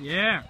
Yeah.